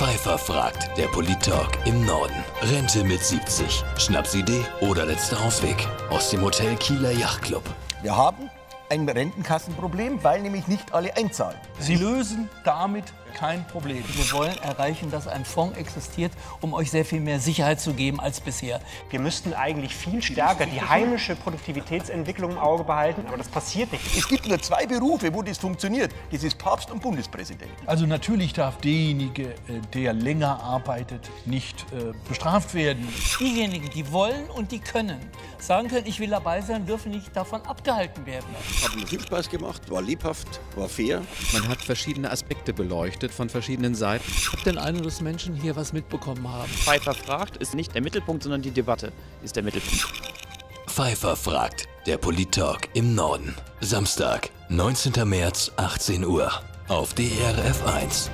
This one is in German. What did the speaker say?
Pfeiffer fragt, der Polit-Talk im Norden. Rente mit 70. Schnapsidee oder letzter Ausweg? Aus dem Hotel Kieler Yachtclub. Wir haben ein Rentenkassenproblem, weil nämlich nicht alle einzahlen. Sie lösen damit kein Problem. Wir wollen erreichen, dass ein Fonds existiert, um euch sehr viel mehr Sicherheit zu geben als bisher. Wir müssten eigentlich viel stärker die heimische Produktivitätsentwicklung im Auge behalten, aber das passiert nicht. Es gibt nur zwei Berufe, wo das funktioniert. Das ist Papst und Bundespräsident. Also natürlich darf derjenige, äh, der länger arbeitet, nicht äh, bestraft werden. Diejenigen, die wollen und die können, sagen können, ich will dabei sein, dürfen nicht davon abgehalten werden. Hat mir viel Spaß gemacht, war lebhaft, war fair. Man hat verschiedene Aspekte beleuchtet von verschiedenen Seiten. Ob denn einige des Menschen hier was mitbekommen haben? Pfeiffer fragt ist nicht der Mittelpunkt, sondern die Debatte ist der Mittelpunkt. Pfeiffer fragt, der Polit-Talk im Norden. Samstag, 19. März, 18 Uhr. Auf DRF 1.